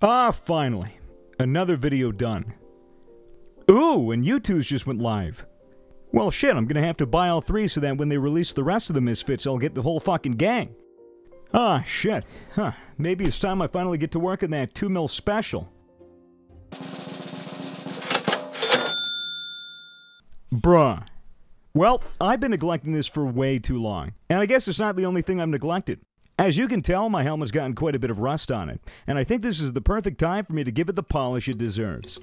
Ah, finally. Another video done. Ooh, and Youtooz just went live. Well, shit, I'm gonna have to buy all three so that when they release the rest of the Misfits, I'll get the whole fucking gang. Ah, shit. Huh. Maybe it's time I finally get to work on that 2 mil special. Bruh. Well, I've been neglecting this for way too long, and I guess it's not the only thing I've neglected. As you can tell, my helmet's gotten quite a bit of rust on it, and I think this is the perfect time for me to give it the polish it deserves.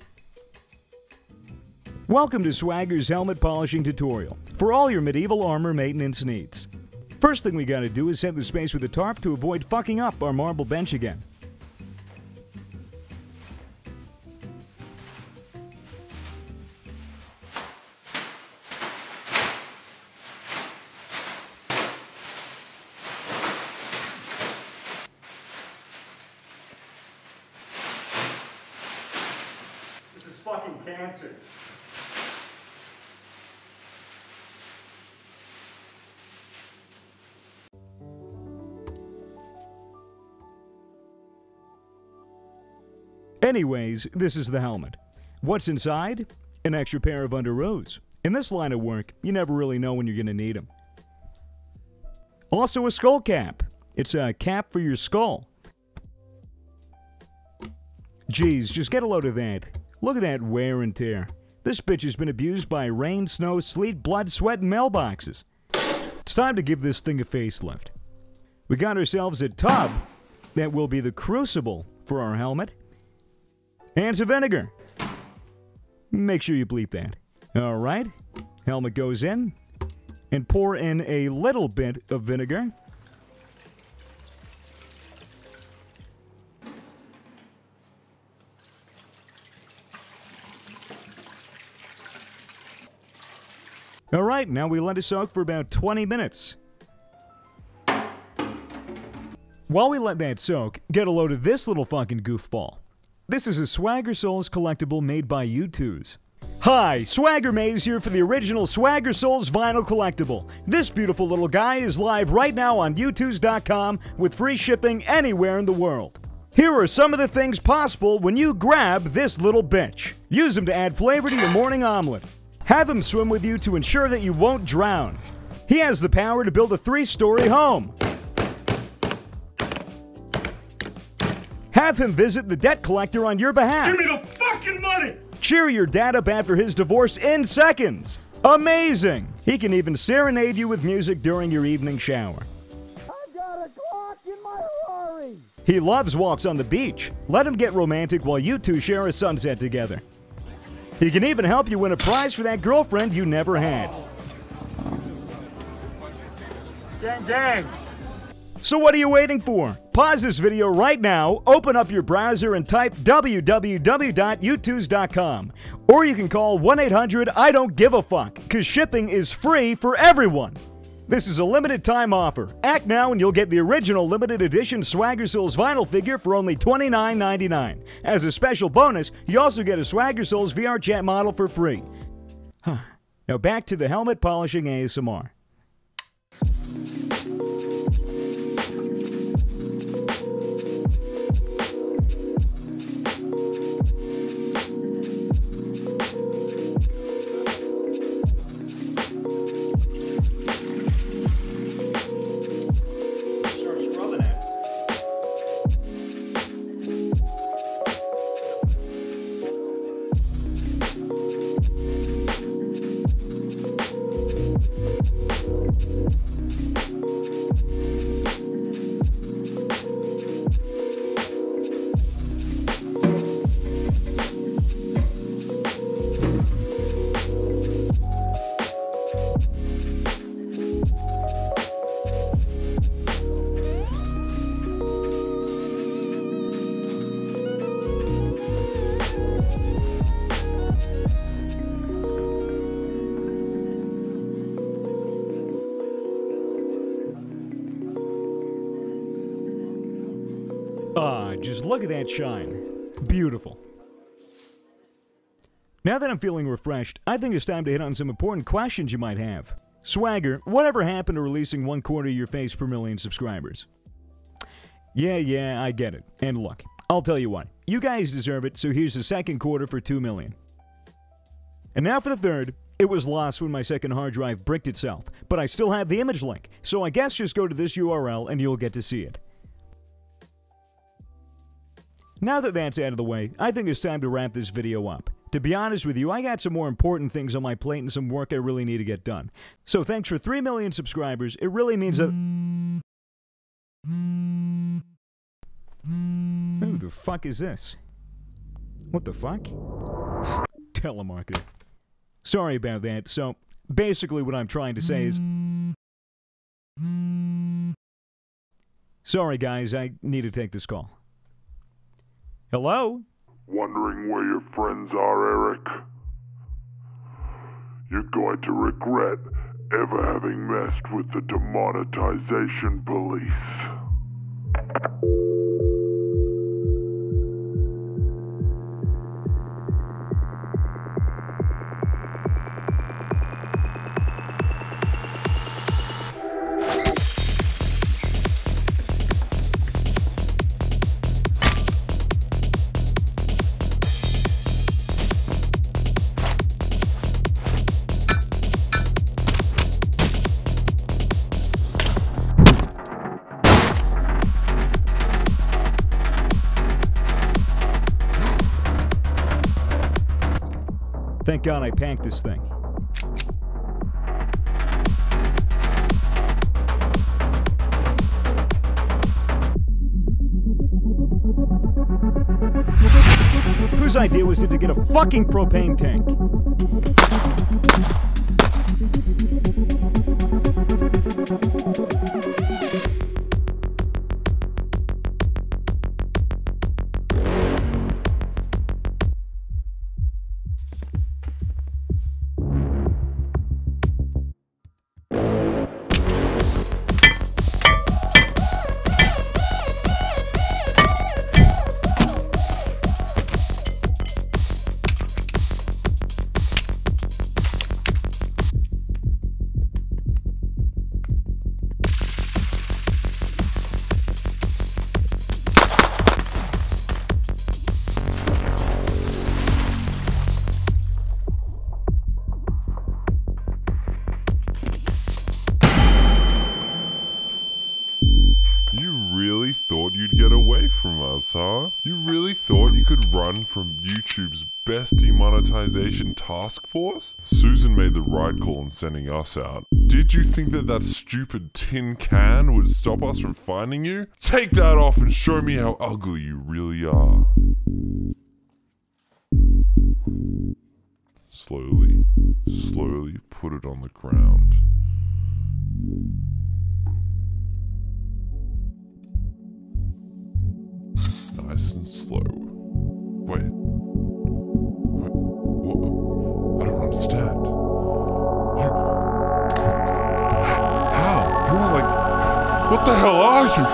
Welcome to Swagger's helmet polishing tutorial for all your medieval armor maintenance needs. First thing we gotta do is set the space with a tarp to avoid fucking up our marble bench again. Cancer. Anyways, this is the helmet. What's inside? An extra pair of underoos. In this line of work, you never really know when you're going to need them. Also, a skull cap. It's a cap for your skull. Geez, just get a load of that. Look at that wear and tear. This bitch has been abused by rain, snow, sleet, blood, sweat, and mailboxes. It's time to give this thing a facelift. We got ourselves a tub that will be the crucible for our helmet and some vinegar. Make sure you bleep that. All right, helmet goes in, and pour in a little bit of vinegar. All right, now we let it soak for about 20 minutes. While we let that soak, get a load of this little fucking goofball. This is a Swagger Souls collectible made by Youtooz. Hi, Swagger Maze here for the original Swagger Souls vinyl collectible. This beautiful little guy is live right now on Youtooz.com with free shipping anywhere in the world. Here are some of the things possible when you grab this little bitch. Use them to add flavor to your morning omelet. Have him swim with you to ensure that you won't drown. He has the power to build a three story home. Have him visit the debt collector on your behalf. Give me the fucking money! Cheer your dad up after his divorce in seconds. Amazing! He can even serenade you with music during your evening shower. I got a clock in my Ferrari. He loves walks on the beach. Let him get romantic while you two share a sunset together. He can even help you win a prize for that girlfriend you never had. Gang, gang! So what are you waiting for? Pause this video right now, open up your browser and type www.youtooz.com. Or you can call 1-800 I don't give a fuck, cause shipping is free for everyone. This is a limited time offer. Act now and you'll get the original limited edition Swagger Souls vinyl figure for only $29.99. As a special bonus, you also get a Swagger Souls VR chat model for free. Now back to the helmet polishing ASMR. Ah, just look at that shine. Beautiful. Now that I'm feeling refreshed, I think it's time to hit on some important questions you might have. Swagger, whatever happened to releasing one quarter of your face per million subscribers? Yeah, yeah, I get it. And look, I'll tell you what, you guys deserve it, so here's the second quarter for 2 million. And now for the third. It was lost when my second hard drive bricked itself, but I still have the image link, so I guess just go to this URL and you'll get to see it. Now that that's out of the way, I think it's time to wrap this video up. To be honest with you, I got some more important things on my plate and some work I really need to get done. So thanks for 3 million subscribers. It really means that. Who the fuck is this? What the fuck? Telemarketer. Sorry about that. So, basically, what I'm trying to say is. Sorry, guys, I need to take this call. Hello? Wondering where your friends are, Eric? You're going to regret ever having messed with the demonetization police. Thank God I packed this thing. Whose idea was it to get a fucking propane tank? You huh? You really thought you could run from YouTube's best demonetization task force? Susan made the right call in sending us out. Did you think that that stupid tin can would stop us from finding you? Take that off and show me how ugly you really are. Slowly, slowly put it on the ground. Nice and slow. Wait. Wait. What? I don't understand. You. How? You're like. What the hell are you?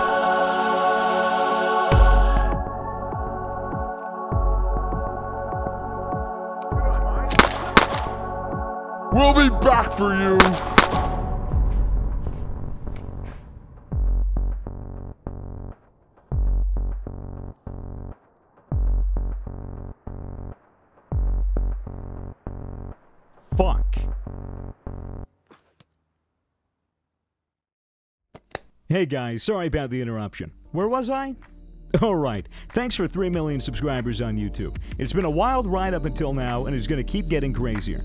We'll be back for you. Fuck. Hey guys, sorry about the interruption. Where was I? Alright, thanks for 3 million subscribers on YouTube. It's been a wild ride up until now, and it's gonna keep getting crazier.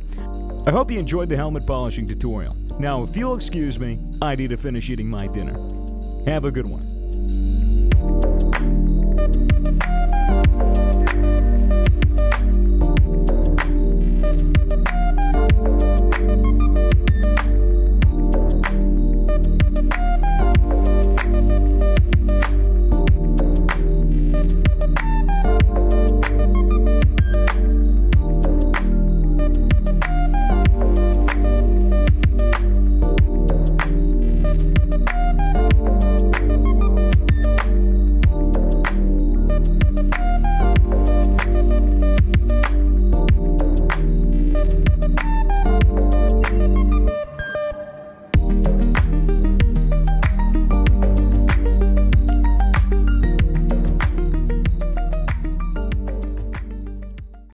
I hope you enjoyed the helmet polishing tutorial. Now, if you'll excuse me, I need to finish eating my dinner. Have a good one.